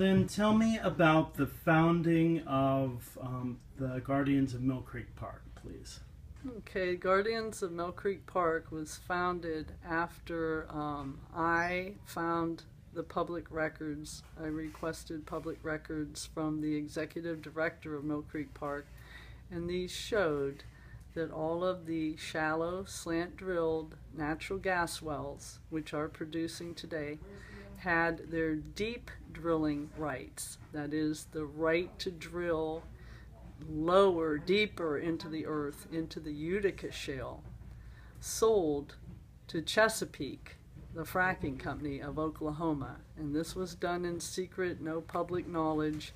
Lynn, tell me about the founding of um, the Guardians of Mill Creek Park, please. Okay, Guardians of Mill Creek Park was founded after um, I found the public records. I requested public records from the executive director of Mill Creek Park, and these showed that all of the shallow, slant drilled natural gas wells, which are producing today, had their deep drilling rights. That is, the right to drill lower, deeper into the earth, into the Utica Shale, sold to Chesapeake, the fracking company of Oklahoma. And this was done in secret, no public knowledge,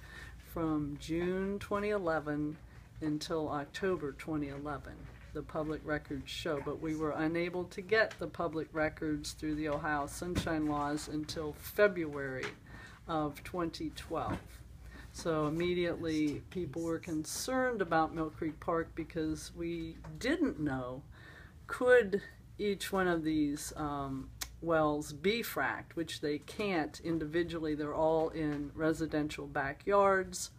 from June 2011 until October 2011. The public records show, but we were unable to get the public records through the Ohio Sunshine Laws until February of 2012. So immediately people were concerned about Mill Creek Park because we didn't know could each one of these um, wells be fracked, which they can't individually. They're all in residential backyards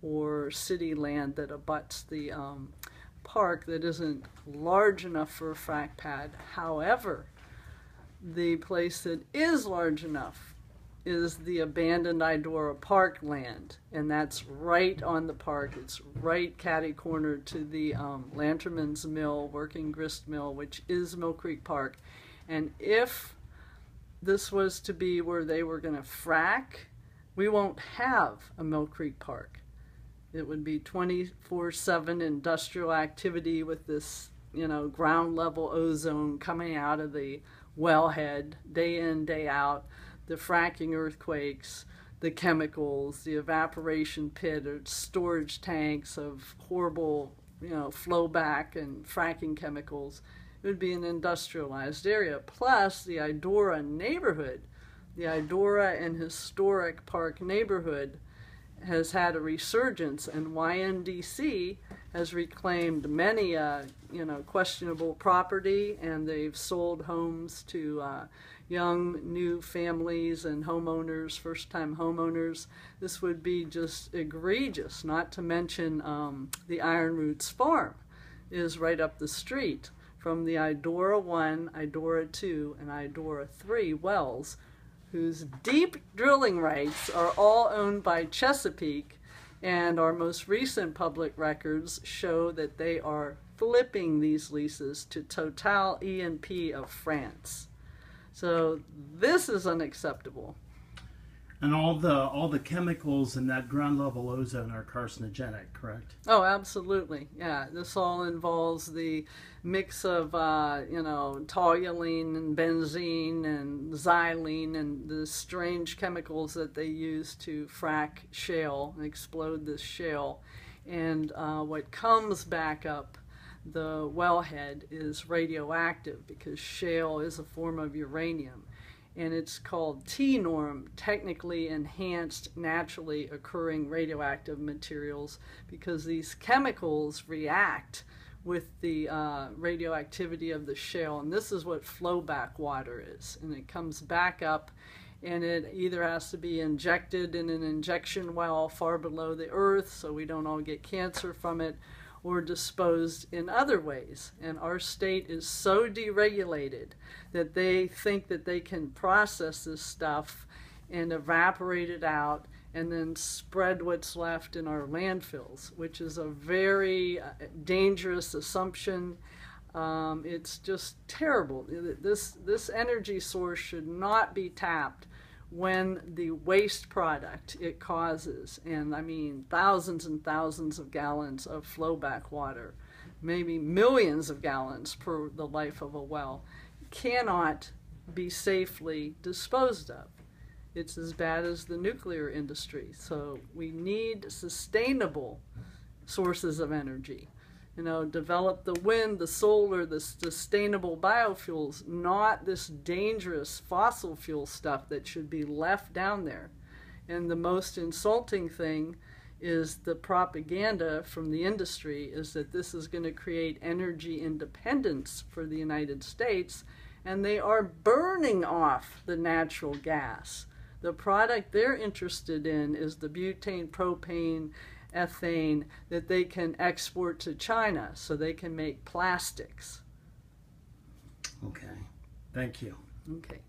or city land that abuts the um, park that isn't large enough for a frack pad. However, the place that is large enough is the abandoned Idora Park land, and that's right on the park. It's right catty corner to the um, Lanterman's Mill, working grist mill, which is Mill Creek Park. And if this was to be where they were going to frack, we won't have a Mill Creek Park. It would be 24 7 industrial activity with this, you know, ground level ozone coming out of the wellhead day in, day out the fracking earthquakes, the chemicals, the evaporation pit or storage tanks of horrible, you know, flowback and fracking chemicals. It would be an industrialized area. Plus, the Idora neighborhood, the Idora and Historic Park neighborhood has had a resurgence, and YNDC has reclaimed many, uh, you know, questionable property, and they've sold homes to uh, young new families and homeowners, first time homeowners. This would be just egregious, not to mention um, the Iron Roots Farm is right up the street from the Idora 1, Idora 2, and Idora 3 wells, whose deep drilling rights are all owned by Chesapeake, and our most recent public records show that they are flipping these leases to Total E&P of France. So this is unacceptable. And all the all the chemicals in that ground level ozone are carcinogenic, correct? Oh, absolutely. Yeah, this all involves the mix of uh, you know toluene and benzene and xylene and the strange chemicals that they use to frack shale and explode this shale. And uh, what comes back up the wellhead is radioactive because shale is a form of uranium. And it's called TENORM, technically enhanced naturally occurring radioactive materials, because these chemicals react with the uh, radioactivity of the shale. And this is what flowback water is. And it comes back up and it either has to be injected in an injection well far below the earth so we don't all get cancer from it, or disposed in other ways. And our state is so deregulated that they think that they can process this stuff and evaporate it out and then spread what's left in our landfills, which is a very uh, dangerous assumption. Um, it's just terrible. This, this energy source should not be tapped when the waste product it causes, and I mean thousands and thousands of gallons of flowback water, maybe millions of gallons per the life of a well, cannot be safely disposed of. It's as bad as the nuclear industry. So we need sustainable sources of energy you know, develop the wind, the solar, the sustainable biofuels, not this dangerous fossil fuel stuff that should be left down there. And the most insulting thing is the propaganda from the industry is that this is going to create energy independence for the United States, and they are burning off the natural gas. The product they're interested in is the butane, propane, ethane that they can export to China so they can make plastics. Okay. Thank you. Okay.